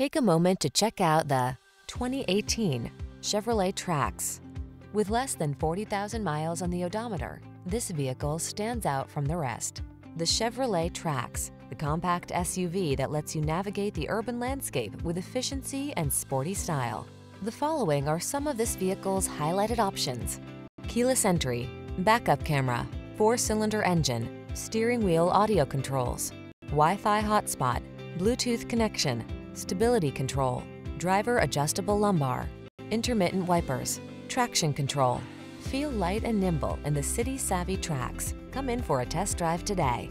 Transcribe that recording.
Take a moment to check out the 2018 Chevrolet Trax. With less than 40,000 miles on the odometer, this vehicle stands out from the rest. The Chevrolet Trax, the compact SUV that lets you navigate the urban landscape with efficiency and sporty style. The following are some of this vehicle's highlighted options. Keyless entry, backup camera, four-cylinder engine, steering wheel audio controls, Wi-Fi hotspot, Bluetooth connection, stability control, driver adjustable lumbar, intermittent wipers, traction control. Feel light and nimble in the city savvy Trax. Come in for a test drive today.